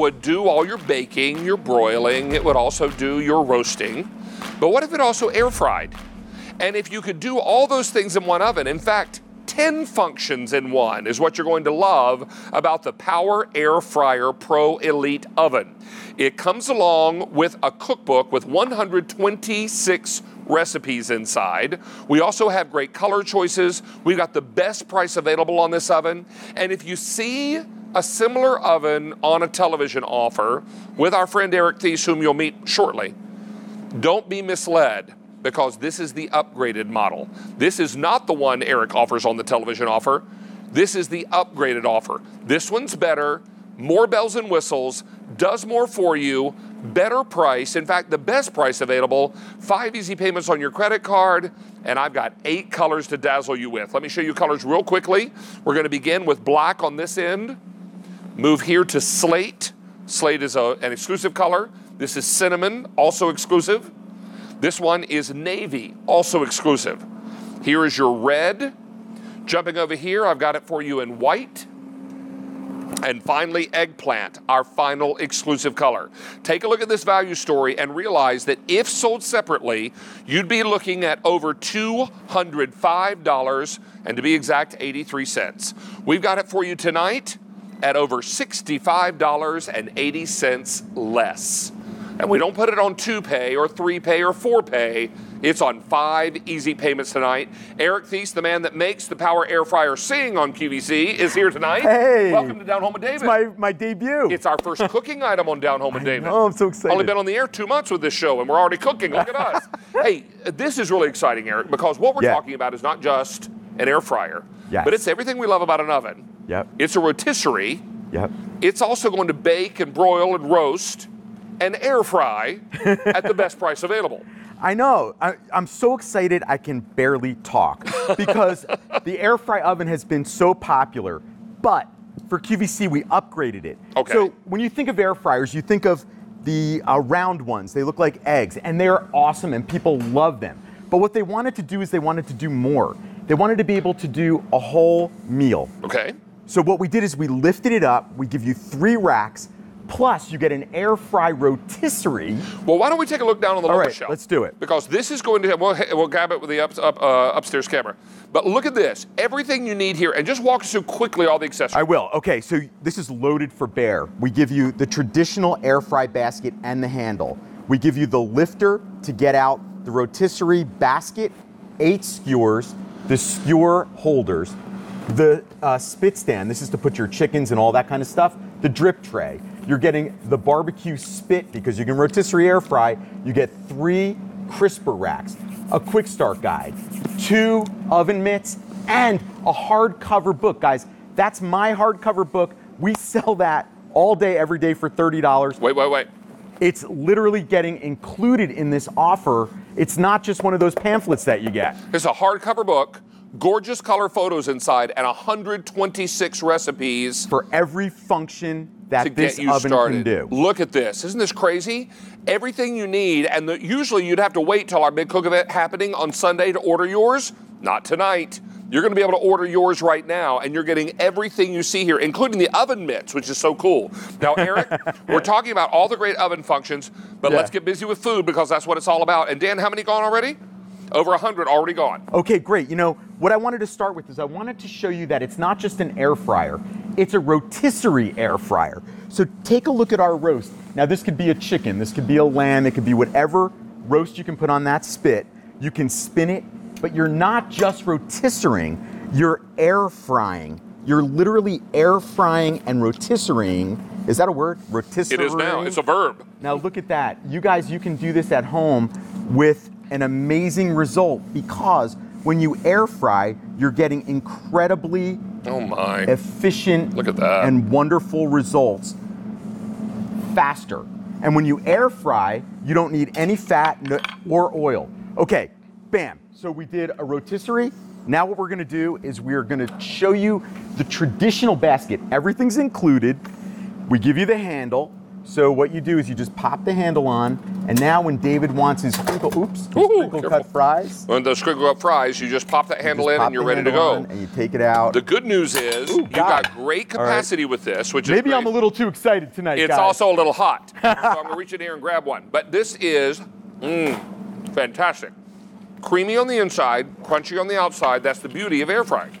would do all your baking, your broiling, it would also do your roasting. But what if it also air fried? And if you could do all those things in one oven, in fact, 10 functions in one is what you're going to love about the Power Air Fryer Pro Elite Oven. It comes along with a cookbook with 126 recipes inside. We also have great color choices. We've got the best price available on this oven. And if you see a similar oven on a television offer with our friend Eric Theiss, whom you'll meet shortly, don't be misled because this is the upgraded model. This is not the one Eric offers on the television offer. This is the upgraded offer. This one's better, more bells and whistles, does more for you, better price. In fact, the best price available, five easy payments on your credit card, and I've got eight colors to dazzle you with. Let me show you colors real quickly. We're going to begin with black on this end, move here to slate. Slate is a, an exclusive color. This is cinnamon, also exclusive. This one is navy, also exclusive. Here is your red. Jumping over here, I've got it for you in white. And finally, eggplant, our final exclusive color. Take a look at this value story and realize that if sold separately, you'd be looking at over $205, and to be exact, 83 cents. We've got it for you tonight at over $65.80 less. And we don't put it on two pay or three pay or four pay. It's on five easy payments tonight. Eric Theiss, the man that makes the Power Air Fryer sing on QVC, is here tonight. Hey. Welcome to Down Home with David. It's my, my debut. It's our first cooking item on Down Home with David. Oh, I'm so excited. Only been on the air two months with this show, and we're already cooking. Look at us. hey, this is really exciting, Eric, because what we're Yeah. talking about is not just an air fryer, Yes. but it's everything we love about an oven. Yep. It's a rotisserie. Yep. It's also going to bake and broil and roast and air fry at the best price available. I know. I, I'm so excited I can barely talk because the air fry oven has been so popular. But for QVC, we upgraded it. Okay. So when you think of air fryers, you think of the uh, round ones. They look like eggs, and they're awesome, and people love them. But what they wanted to do is they wanted to do more. They wanted to be able to do a whole meal. Okay? So what we did is we lifted it up. We give you three racks, plus you get an air fry rotisserie. Well, why don't we take a look down on the All lower right, shelf? let's do it. Because this is going to, we'll, we'll grab it with the up, up, uh, upstairs camera. But look at this. Everything you need here, and just walk us through quickly all the accessories. I will. Okay, so this is loaded for bear. We give you the traditional air fry basket and the handle. We give you the lifter to get out the rotisserie basket, eight skewers, the skewer holders, the uh, spit stand. This is to put your chickens and all that kind of stuff. The drip tray. You're getting the barbecue spit because you can rotisserie air fry. You get three crisper racks, a quick start guide, two oven mitts, and a hardcover book. Guys, that's my hardcover book. We sell that all day, every day for $30. Wait, wait, wait. It's literally getting included in this offer. It's not just one of those pamphlets that you get. It's a hardcover book, gorgeous color photos inside, and 126 recipes For every function that this oven started. can do. Look at this. Isn't this crazy? Everything you need, and the, usually you'd have to wait till our big cook event happening on Sunday to order yours. Not tonight. You're going to be able to order yours right now, and you're getting everything you see here, including the oven mitts, which is so cool. Now, Eric, we're talking about all the great oven functions, but Yeah. let's get busy with food because that's what it's all about. And Dan, how many gone already? Over 100 already gone. Okay, great. You know, what I wanted to start with is I wanted to show you that it's not just an air fryer, it's a rotisserie air fryer. So take a look at our roast. Now, this could be a chicken, this could be a lamb, it could be whatever roast you can put on that spit. You can spin it, but you're not just rotisserieing, you're air frying. You're literally air frying and rotisserieing. Is that a word? Rotisserie. It is now. It's a verb. Now look at that. You guys, you can do this at home with an amazing result because when you air fry, you're getting incredibly Oh my. efficient Look at that. and wonderful results faster. And when you air fry, you don't need any fat or oil. Okay, bam. So we did a rotisserie. Now what we're gonna do is we're gonna show you the traditional basket. Everything's included. We give you the handle. So what you do is you just pop the handle on, and now when David wants his sprinkle, oops, his Ooh, sprinkle careful. cut fries, When the sprinkle up fries, you just pop that handle in and you're ready to go. on, and you take it out. The good news is Ooh, you've got great All right. capacity with this, which is Maybe I'm a little too excited tonight, It's guys. also a little hot, so I'm gonna reach in here and grab one. But this is mm, fantastic, creamy on the inside, crunchy on the outside. That's the beauty of air frying.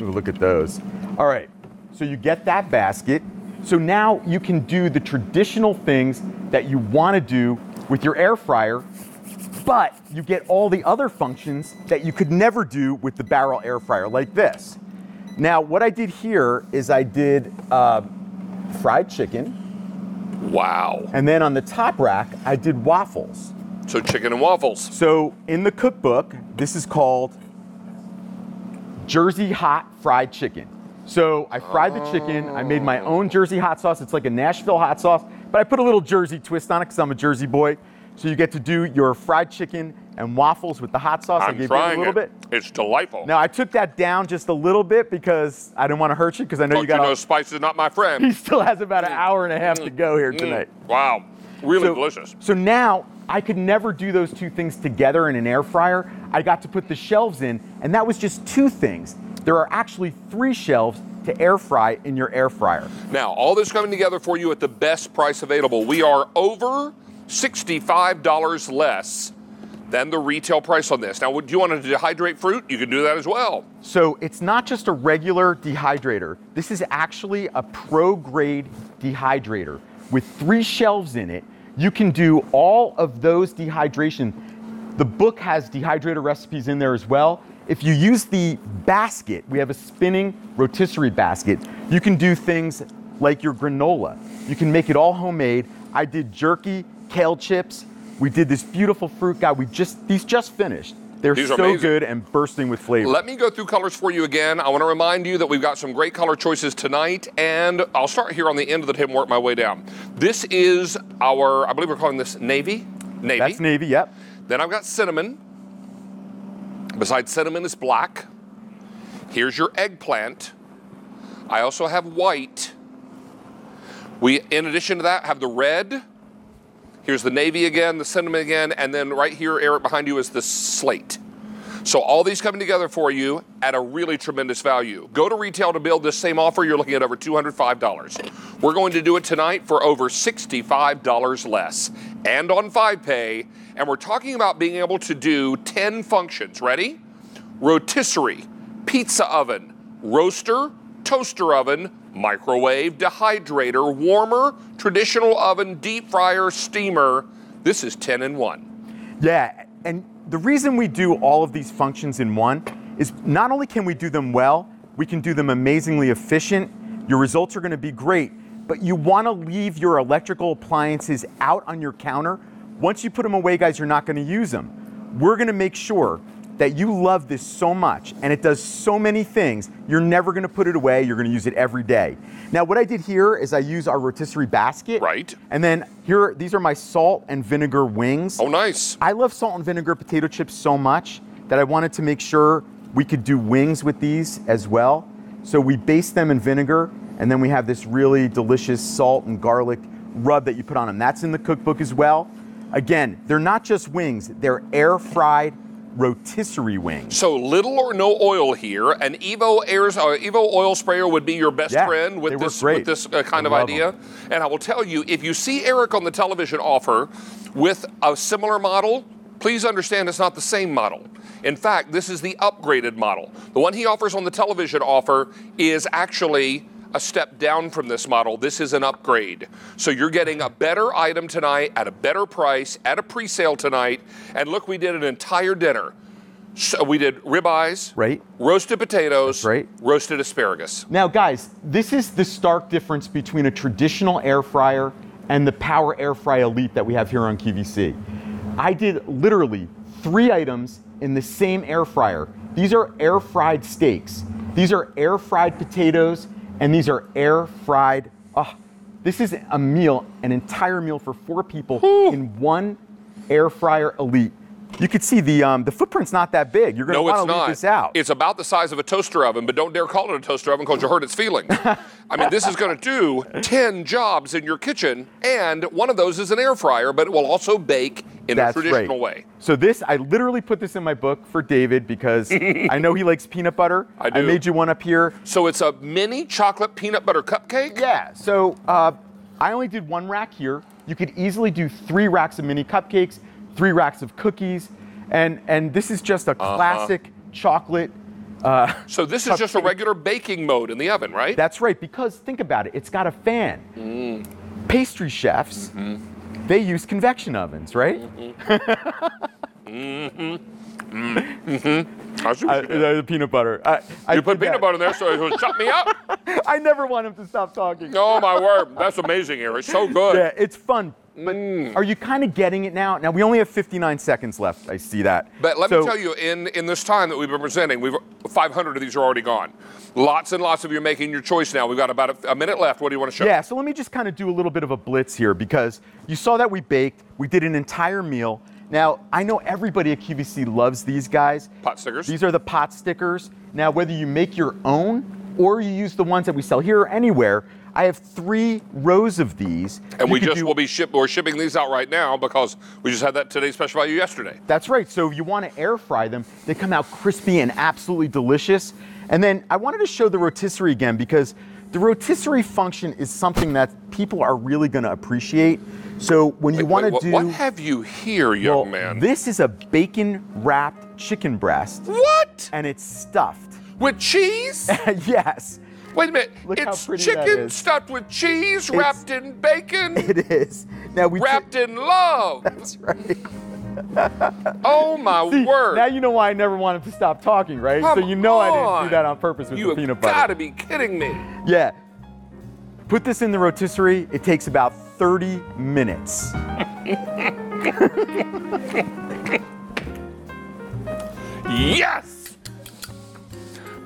Ooh, look at those. All right, so you get that basket. So now you can do the traditional things that you want to do with your air fryer, but you get all the other functions that you could never do with the barrel air fryer, like this. Now, what I did here is I did uh, fried chicken, Wow. and then on the top rack, I did waffles. So chicken and waffles. So in the cookbook, this is called Jersey Hot Fried Chicken. So I fried the chicken. I made my own oh. Jersey hot sauce. It's like a Nashville hot sauce, but I put a little Jersey twist on it because I'm a Jersey boy. So you get to do your fried chicken and waffles with the hot sauce. I I'm gave you a trying little it. bit. It's delightful. Now I took that down just a little bit because I didn't want to hurt you because I know Don't you got. you know a- spice is not my friend. he still has about an hour and a half to go here mm-hmm. tonight. Wow. Really So- delicious. So now I could never do those two things together in an air fryer. I got to put the shelves in, and that was just two things. There are actually three shelves to air fry in your air fryer. Now, all this coming together for you at the best price available. We are over $65 less than the retail price on this. Now, do you want to dehydrate fruit? You can do that as well. So it's not just a regular dehydrator. This is actually a pro grade dehydrator with three shelves in it. You can do all of those dehydration. The book has dehydrator recipes in there as well. If you use the basket, we have a spinning rotisserie basket, you can do things like your granola. You can make it all homemade. I did jerky, kale chips. We did this beautiful fruit guy. We just these just finished. They're These so amazing. good and bursting with flavor. Let me go through colors for you again. I want to remind you that we've got some great color choices tonight, and I'll start here on the end of the table and work my way down. This is our, I believe we're calling this navy. Navy. That's navy, yep. Then I've got cinnamon. Besides cinnamon is black. Here's your eggplant. I also have white. We, in addition to that, have the red. Here's the navy again, the cinnamon again, and then right here, Eric, behind you is the slate. So all these coming together for you at a really tremendous value. Go to retail to build this same offer. You're looking at over $205. We're going to do it tonight for over $65 less and on five pay. And we're talking about being able to do 10 functions. Ready? Rotisserie, pizza oven, roaster, toaster oven, microwave, dehydrator, warmer, traditional oven, deep fryer, steamer. This is 10 in 1. Yeah, and the reason we do all of these functions in one is not only can we do them well, we can do them amazingly efficient. Your results are going to be great, but you want to leave your electrical appliances out on your counter. Once you put them away, guys, you're not going to use them. We're going to make sure that you love this so much and it does so many things, you're never going to put it away. You're going to use it every day. Now, what I did here is I use our rotisserie basket. Right. And then here, these are my salt and vinegar wings. Oh, nice. I love salt and vinegar potato chips so much that I wanted to make sure we could do wings with these as well. So we baste them in vinegar, and then we have this really delicious salt and garlic rub that you put on them. That's in the cookbook as well. Again, they're not just wings, they're air fried rotisserie wings. So little or no oil here. An Evo airs, uh, Evo oil sprayer would be your best Yeah, friend with this with this uh, kind I of idea. And I will tell you, if you see Eric on the television offer with a similar model, please understand it's not the same model. In fact, this is the upgraded model. The one he offers on the television offer is actually a step down from this model. This is an upgrade. So you're getting a better item tonight at a better price at a pre-sale tonight. And look, we did an entire dinner. So we did ribeyes, Right. roasted potatoes, right. roasted asparagus. Now, guys, this is the stark difference between a traditional air fryer and the Power Air Fry Elite that we have here on QVC. I did literally three items in the same air fryer. These are air fried steaks, these are air fried potatoes, and these are air fried. Oh, this is a meal, an entire meal for four people in one air fryer elite. You can see the um, the footprint's not that big. You're going to No, want it's to leave not. this out. It's about the size of a toaster oven, but don't dare call it a toaster oven because you hurt its feelings. I mean, this is going to do 10 jobs in your kitchen, and one of those is an air fryer, but it will also bake in That's a traditional right. way. So this, I literally put this in my book for David because I know he likes peanut butter. I do. I made you one up here. So it's a mini chocolate peanut butter cupcake? Yeah. So uh, I only did one rack here. You could easily do three racks of mini cupcakes, three racks of cookies, and and this is just a Uh-huh. classic chocolate. Uh, So this is just a regular baking mode in the oven, right? that's right. Because think about it. It's got a fan. Mm. Pastry chefs, Mm-hmm. they use convection ovens, right? I see what Uh, you the peanut butter. I, I you put peanut that. butter in there so it will shut me up? I never want him to stop talking. Oh, my word. That's amazing, Eric. So good. Yeah, it's fun. But Mm. are you kind of getting it now? Now we only have 59 seconds left. I see that. But let So- me tell you, in, in this time that we've been presenting, we've 500 of these are already gone. Lots and lots of you are making your choice now. We've got about a, a minute left. What do you want to show? Yeah, so let me just kind of do a little bit of a blitz here because you saw that we baked. We did an entire meal. Now, I know everybody at QVC loves these guys. Pot stickers. These are the pot stickers. Now, whether you make your own or you use the ones that we sell here or anywhere, I have three rows of these. and You we just do- will be ship, we're shipping these out right now because we just had that today's special value yesterday. That's right. So if you want to air fry them, they come out crispy and absolutely delicious. And then I wanted to show the rotisserie again because the rotisserie function is something that people are really going to appreciate. So when you want to do what have you here, young well, man? this is a bacon wrapped chicken breast what? and it's stuffed. With cheese? yes, Wait a minute. Look it's chicken stuffed with cheese, wrapped in bacon, it is. Now we wrapped in love. That's right. Oh my See, word. Now you know why I never wanted to stop talking, right? Come so you know I didn't do that on purpose with you the peanut butter. You got to be kidding me. Yeah. Put this in the rotisserie. It takes about 30 minutes. Yes!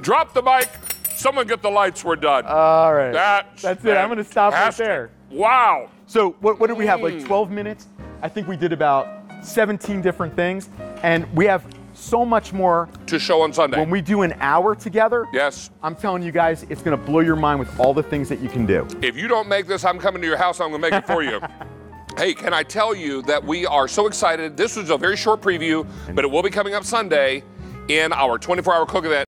Drop the mic. Someone get the lights. We're done. All right. That's That's it. I'm going to stop right there. Wow. So what, what did we have? Like Mm. 12 minutes? I think we did about 17 different things. And we have so much more. To show on Sunday. When we do an hour together, yes. I'm telling you guys, it's going to blow your mind with all the things that you can do. If you don't make this, I'm coming to your house. I'm going to make it for you. Hey, can I tell you that we are so excited? This was a very short preview, but it will be coming up Sunday in our 24 hour cook event.